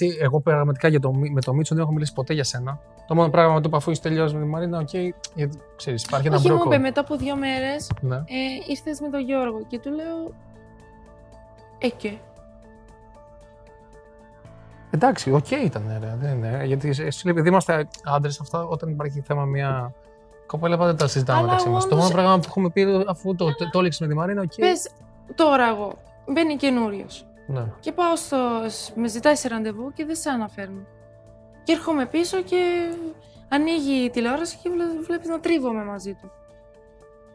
Εσύ, εγώ πραγματικά για το, Μι- με το Μίτσο δεν έχω μιλήσει ποτέ για σένα. Το μόνο πράγμα που του είπα αφού είσαι τελειώσει με τη Μαρίνα, οκ, γιατί ξέρεις, υπάρχει ένα Όχι, μου bro code. είπε μετά από δύο μέρες, Ναι. ε, ήρθες με τον Γιώργο και του λέω. Ε, και. Εντάξει, οκ ήταν, ρε. Δεν είναι. Γιατί εσύ λέει, επειδή είμαστε άντρες, αυτά όταν υπάρχει θέμα μια κοπέλα πάντα τα συζητάμε Αλλά μεταξύ μας. Το όμως- μόνο πράγμα που έχουμε πει αφού το, το, το έληξες με τη Μαρίνα, οκ. Πες τώρα εγώ, μπαίνει καινούριος. Ναι. Και πάω στο. με ζητάει σε ραντεβού και δεν σε αναφέρνω. Και έρχομαι πίσω και ανοίγει η τηλεόραση και βλέπεις να τρίβομαι μαζί του.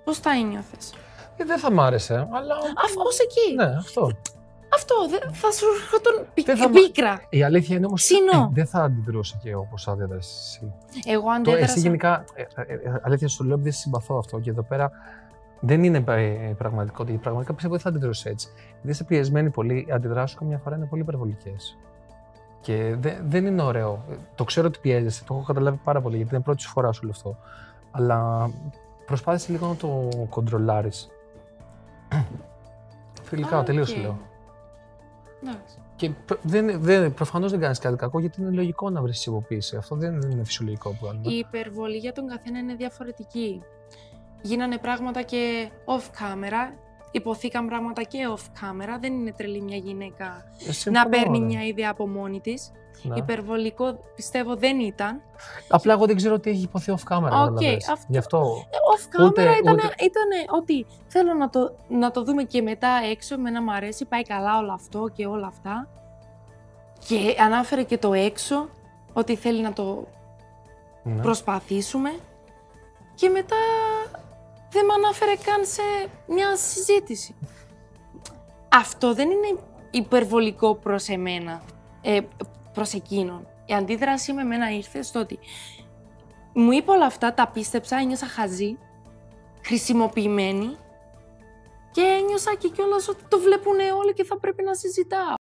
Πώς τα ένιωθες; Ε, δεν θα μ' άρεσε, αλλά. Αυτό εκεί. Ναι, αυτό. Αυτό δεν θα σου έρχονταν πι... Δεν θα μ' πίκρα. Η αλήθεια είναι όμως. Ξινό. δεν θα αντιδρούσα και όπως αντέδρασε εσύ. Εγώ Το, αντέδρασα. εσύ γενικά, ε, ε, ε, αλήθεια σου λέω, επειδή σε συμπαθώ αυτό και εδώ πέρα δεν είναι ε, πραγματικότητα. Πραγματικά πιστεύω ότι θα αντιδρούσε έτσι. Γιατί είσαι πιεσμένη πολύ, οι αντιδράσει σου καμιά φορά είναι πολύ υπερβολικές. Και δε, δεν είναι ωραίο. Ε, Το ξέρω ότι πιέζεσαι, το έχω καταλάβει πάρα πολύ γιατί είναι πρώτη σου φορά σου όλο αυτό. Αλλά προσπάθησε λίγο να το κοντρολάρεις. Φιλικά, Α, τελείως οκ. σου λέω. Εντάξει. Και προ- δεν, δεν, προφανώς δεν κάνεις κάτι κακό γιατί είναι λογικό να βρει υποποίηση. Αυτό δεν είναι φυσιολογικό που κάνουμε. Η υπερβολή για τον καθένα είναι διαφορετική. Γίνανε πράγματα και off camera, ειπωθήκαν πράγματα και off camera. Δεν είναι τρελή μια γυναίκα Ε, να συμφωνώ, παίρνει ρε. μια ιδέα από μόνη της. Ναι. Υπερβολικό πιστεύω δεν ήταν. Απλά εγώ δεν ξέρω τι έχει ειπωθεί off camera. OK, κατάλαβες. αυτό- Γι' αυτό. Ε, Off camera Ούτε- ήταν, ούτε- ήτανε ότι θέλω να το, να το δούμε και μετά έξω, με να μ' αρέσει, πάει καλά όλο αυτό και όλα αυτά. Και ανάφερε και το έξω, ότι θέλει να το Ναι. προσπαθήσουμε. Και μετά δεν με ανάφερε καν σε μια συζήτηση. Αυτό δεν είναι υπερβολικό προς εμένα, ε, προς εκείνον. Η αντίδρασή με εμένα ήρθε στο ότι μου είπε όλα αυτά, τα πίστεψα, ένιωσα χαζή, χρησιμοποιημένη και ένιωσα και κιόλας ότι το βλέπουν όλοι και θα πρέπει να συζητάω.